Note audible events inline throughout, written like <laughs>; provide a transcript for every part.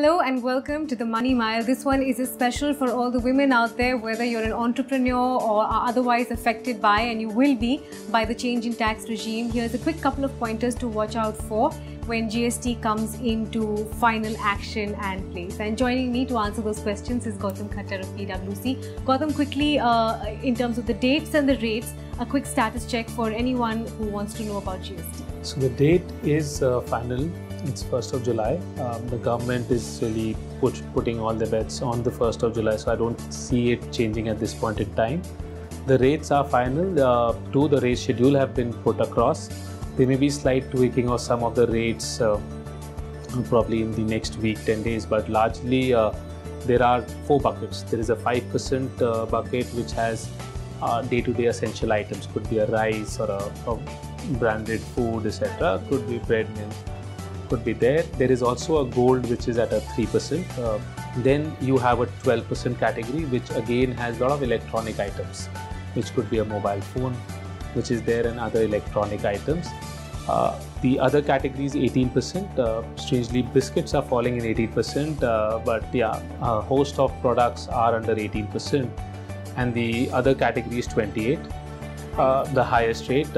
Hello and welcome to the Money Mile. This one is a special for all the women out there, whether you're an entrepreneur or are otherwise affected by, and you will be, by the change in tax regime. Here's a quick couple of pointers to watch out for when GST comes into final action and place. And joining me to answer those questions is Gautam Khattar of PwC. Gautam, quickly, uh, in terms of the dates and the rates, a quick status check for anyone who wants to know about GST. So the date is uh, final it's 1st of July. Um, the government is really put, putting all the bets on the 1st of July, so I don't see it changing at this point in time. The rates are final. Uh, two, the rate schedule have been put across. There may be slight tweaking of some of the rates uh, probably in the next week, 10 days, but largely uh, there are four buckets. There is a 5% uh, bucket which has uh, day-to-day essential items, could be a rice or a, a branded food, etc. Could be bread, milk, could be there. There is also a gold which is at a 3%. Uh, then you have a 12% category which again has a lot of electronic items, which could be a mobile phone, which is there and other electronic items. Uh, the other category is 18%. Uh, strangely, biscuits are falling in 18%, uh, but yeah, a host of products are under 18%, and the other category is 28 uh, the highest rate.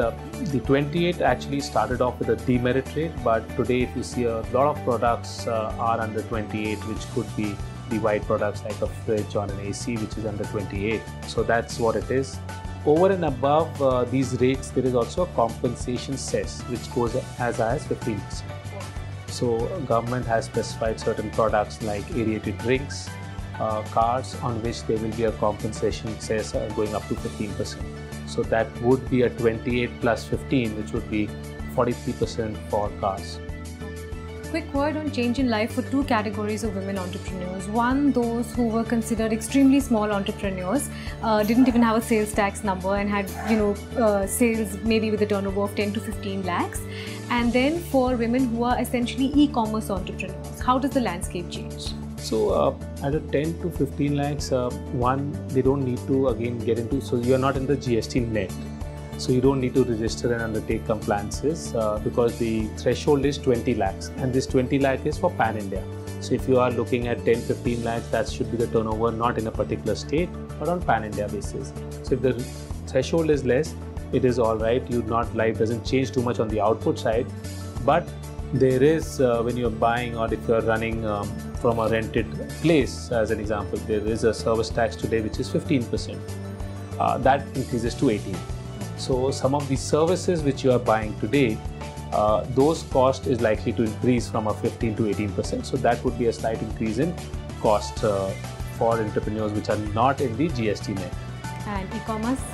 The 28 actually started off with a demerit rate, but today, if you see a lot of products uh, are under 28, which could be the white products like a fridge or an AC, which is under 28. So that's what it is. Over and above uh, these rates, there is also a compensation cess, which goes as high as 15%. So government has specified certain products like aerated drinks, uh, cars on which there will be a compensation cess uh, going up to 15%. So that would be a 28 plus 15, which would be 43% for cars. Quick word on change in life for two categories of women entrepreneurs. One, those who were considered extremely small entrepreneurs, uh, didn't even have a sales tax number and had, you know, uh, sales maybe with a turnover of 10 to 15 lakhs. And then for women who are essentially e-commerce entrepreneurs, how does the landscape change? So uh, at a 10 to 15 lakhs, uh, one they don't need to again get into. So you are not in the GST net. So you don't need to register and undertake compliances uh, because the threshold is 20 lakhs, and this 20 lakh is for pan India. So if you are looking at 10, 15 lakhs, that should be the turnover not in a particular state, but on pan India basis. So if the threshold is less, it is all right. You not life doesn't change too much on the output side, but there is uh, when you're buying or if you're running um, from a rented place as an example there is a service tax today which is 15% uh, that increases to 18 so some of the services which you are buying today uh, those cost is likely to increase from a 15 to 18% so that would be a slight increase in cost uh, for entrepreneurs which are not in the gst net. And e-commerce?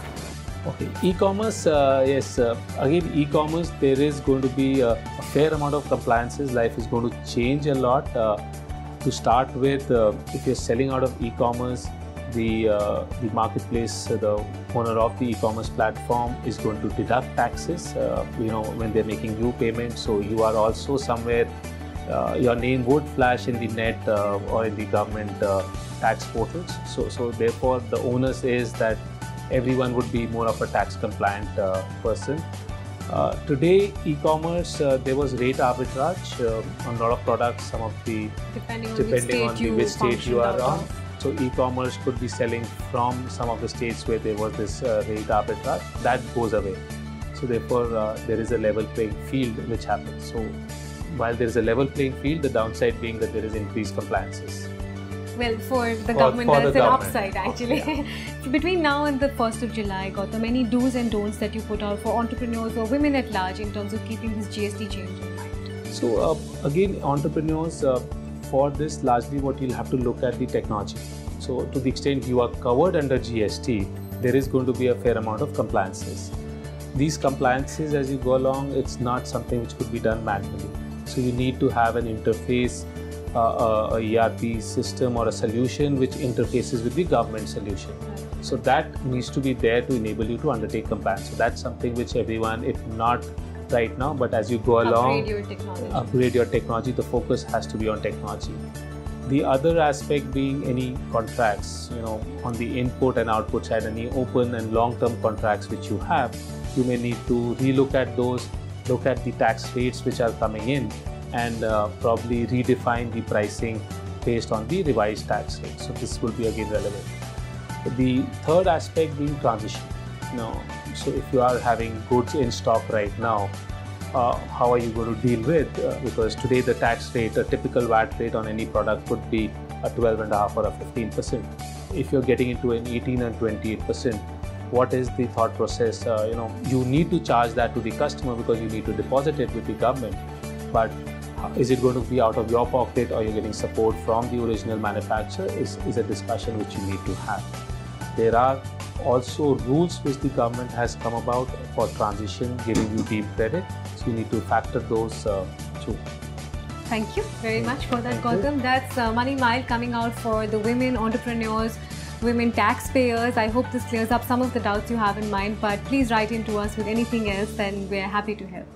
Okay, e-commerce, uh, yes, uh, again, e-commerce, there is going to be a, a, fair amount of compliances. Life is going to change a lot. Uh, to start with, uh, if you're selling out of e-commerce, the uh, the marketplace, uh, the owner of the e-commerce platform is going to deduct taxes. you know, when they're making you payments, so you are also somewhere. your name would flash in the net or in the government tax portals. So, so therefore, the onus is that everyone would be more of a tax compliant uh, person. Uh, today, e-commerce uh, there was rate arbitrage uh, on a lot of products. Some of the depending on depending which on the, which state you are on. So e-commerce could be selling from some of the states where there was this uh, rate arbitrage. That goes away. So therefore, uh, there is a level playing field which happens. So while there is a level playing field, the downside being that there is increased compliances. Well, for the For- government, for that's the an government. upside actually. <laughs> Between now and the 1st of July, Gautam, any do's and don'ts that you put out for entrepreneurs or women at large in terms of keeping this GST change in mind? So uh, again, entrepreneurs uh, for this largely what you'll have to look at the technology. So to the extent you are covered under GST, there is going to be a fair amount of compliances. These compliances, as you go along, it's not something which could be done manually. So you need to have an interface, uh, a, a ERP system or a solution which interfaces with the government solution. So that needs to be there to enable you to undertake compliance. So that's something which everyone, if not right now, but as you go along, Upgrade your technology. upgrade your technology, the focus has to be on technology. The other aspect being any contracts, you know, on the input and output side, any open and long-term contracts which you have, you may need to relook at those, look at the tax rates which are coming in, and uh, probably redefine the pricing based on the revised tax rate. So this will be again relevant. The third aspect being transition. Now, so if you are having goods in stock right now, uh, how are you going to deal with? Uh, because today the tax rate, a typical VAT rate on any product would be a 12.5 or a 15 percent. If you're getting into an 18 and 28 percent, what is the thought process? Uh, you know, you need to charge that to the customer because you need to deposit it with the government. But is it going to be out of your pocket or you're getting support from the original manufacturer is, is a discussion which you need to have. There are also rules which the government has come about for transition, giving you deemed credit. So you need to factor those uh, too. Thank you very much for that, Thank Gautam. That's uh, Money Mile coming out for the women entrepreneurs, women taxpayers. I hope this clears up some of the doubts you have in mind, but please write in to us with anything else and we're happy to help.